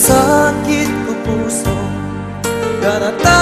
sakit ko puso Daratan